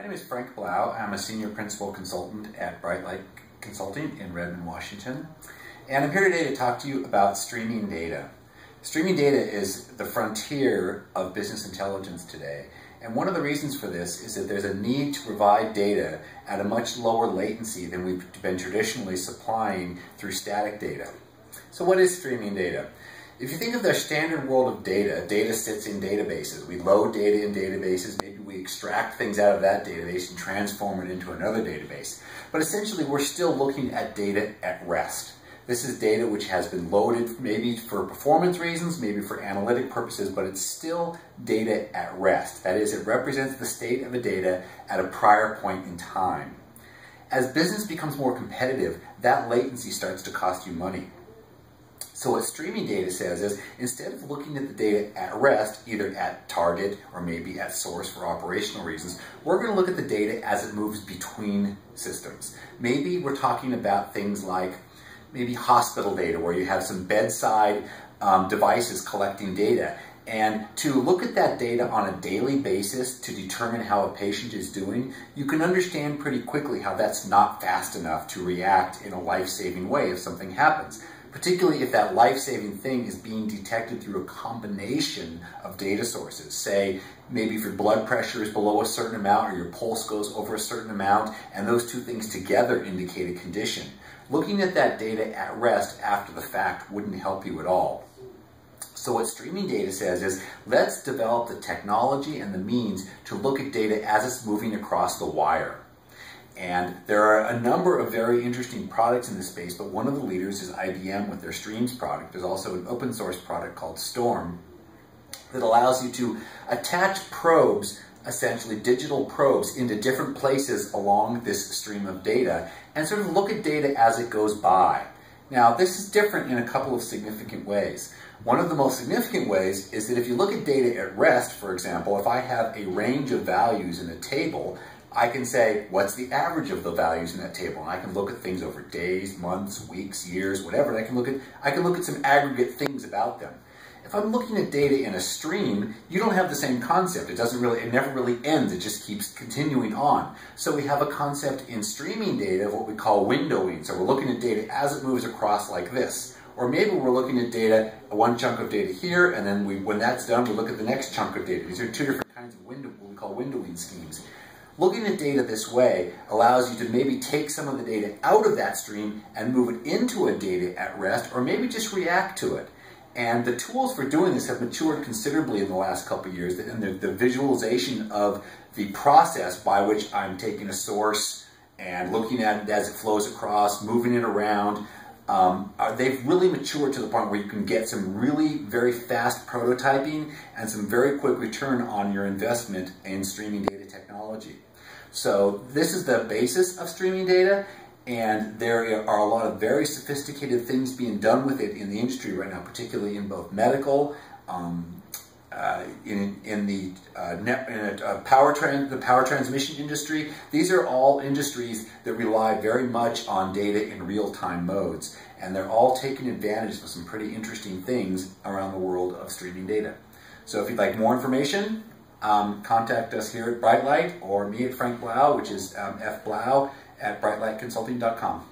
My name is Frank Blau. I'm a senior principal consultant at Brightlight Consulting in Redmond, Washington. And I'm here today to talk to you about streaming data. Streaming data is the frontier of business intelligence today. And one of the reasons for this is that there's a need to provide data at a much lower latency than we've been traditionally supplying through static data. So what is streaming data? If you think of the standard world of data, data sits in databases. We load data in databases, maybe extract things out of that database and transform it into another database. But essentially, we're still looking at data at rest. This is data which has been loaded maybe for performance reasons, maybe for analytic purposes, but it's still data at rest. That is, it represents the state of a data at a prior point in time. As business becomes more competitive, that latency starts to cost you money. So what streaming data says is, instead of looking at the data at rest, either at target or maybe at source for operational reasons, we're going to look at the data as it moves between systems. Maybe we're talking about things like maybe hospital data, where you have some bedside um, devices collecting data. And to look at that data on a daily basis to determine how a patient is doing, you can understand pretty quickly how that's not fast enough to react in a life-saving way if something happens particularly if that life-saving thing is being detected through a combination of data sources. Say, maybe if your blood pressure is below a certain amount or your pulse goes over a certain amount, and those two things together indicate a condition. Looking at that data at rest after the fact wouldn't help you at all. So what streaming data says is, let's develop the technology and the means to look at data as it's moving across the wire. And there are a number of very interesting products in this space, but one of the leaders is IBM with their Streams product. There's also an open source product called Storm that allows you to attach probes, essentially digital probes, into different places along this stream of data and sort of look at data as it goes by. Now, this is different in a couple of significant ways. One of the most significant ways is that if you look at data at rest, for example, if I have a range of values in a table, I can say, what's the average of the values in that table? And I can look at things over days, months, weeks, years, whatever, and I can look at, I can look at some aggregate things about them. If I'm looking at data in a stream, you don't have the same concept. It doesn't really, it never really ends. It just keeps continuing on. So we have a concept in streaming data of what we call windowing. So we're looking at data as it moves across like this. Or maybe we're looking at data, one chunk of data here, and then we, when that's done, we look at the next chunk of data. These are two different kinds of window, what we call windowing schemes. Looking at data this way allows you to maybe take some of the data out of that stream and move it into a data at rest, or maybe just react to it. And the tools for doing this have matured considerably in the last couple years, and the, the visualization of the process by which I'm taking a source and looking at it as it flows across, moving it around, um, they've really matured to the point where you can get some really very fast prototyping and some very quick return on your investment in streaming data technology. So this is the basis of streaming data, and there are a lot of very sophisticated things being done with it in the industry right now, particularly in both medical, um, uh, in, in the uh, net, in uh, power the power transmission industry. These are all industries that rely very much on data in real-time modes, and they're all taking advantage of some pretty interesting things around the world of streaming data. So if you'd like more information, um, contact us here at Brightlight or me at Frank Blau, which is um, fblau at brightlightconsulting.com.